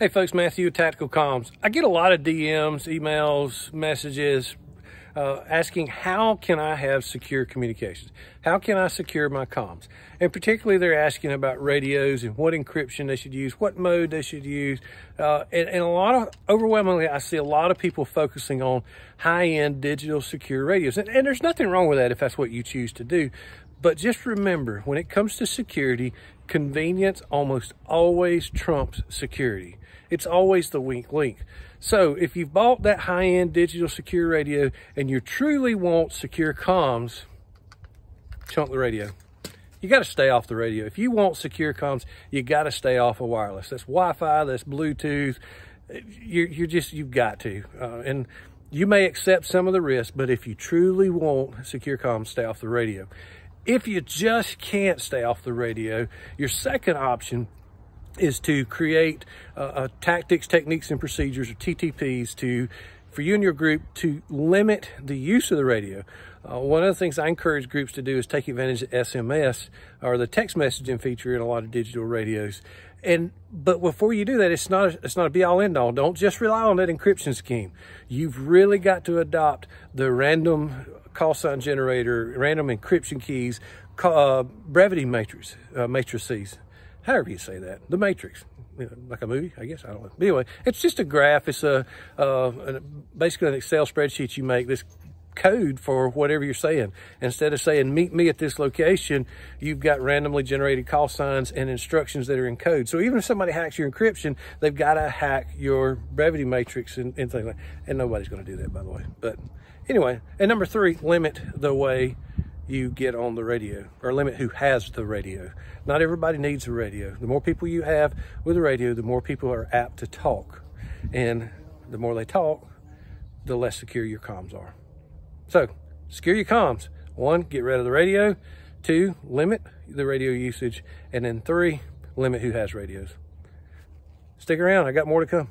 Hey folks, Matthew Tactical Comms. I get a lot of DMs, emails, messages uh, asking how can I have secure communications? How can I secure my comms? And particularly they're asking about radios and what encryption they should use, what mode they should use. Uh, and, and a lot of, overwhelmingly, I see a lot of people focusing on high-end digital secure radios. And, and there's nothing wrong with that if that's what you choose to do. But just remember, when it comes to security, convenience almost always trumps security. It's always the weak link. So if you've bought that high-end digital secure radio and you truly want secure comms, chunk the radio. You got to stay off the radio. If you want secure comms, you got to stay off of wireless. That's Wi-Fi, that's Bluetooth. You're, you're just, you've got to. Uh, and you may accept some of the risk, but if you truly want secure comms, stay off the radio. If you just can't stay off the radio, your second option is to create uh, uh, tactics, techniques, and procedures, or TTPs, to for you and your group to limit the use of the radio. Uh, one of the things I encourage groups to do is take advantage of SMS or the text messaging feature in a lot of digital radios. And but before you do that, it's not it's not a be all end all. Don't just rely on that encryption scheme. You've really got to adopt the random call sign generator, random encryption keys, uh, brevity matrix uh, matrices however you say that, the matrix, you know, like a movie, I guess, I don't know. But anyway, it's just a graph. It's a, uh, basically an Excel spreadsheet you make this code for whatever you're saying. Instead of saying, meet me at this location, you've got randomly generated call signs and instructions that are in code. So even if somebody hacks your encryption, they've got to hack your brevity matrix and, and things like that. And nobody's going to do that, by the way. But anyway, and number three, limit the way you get on the radio or limit who has the radio. Not everybody needs a radio. The more people you have with a radio, the more people are apt to talk. And the more they talk, the less secure your comms are. So secure your comms. One, get rid of the radio. Two, limit the radio usage. And then three, limit who has radios. Stick around, I got more to come.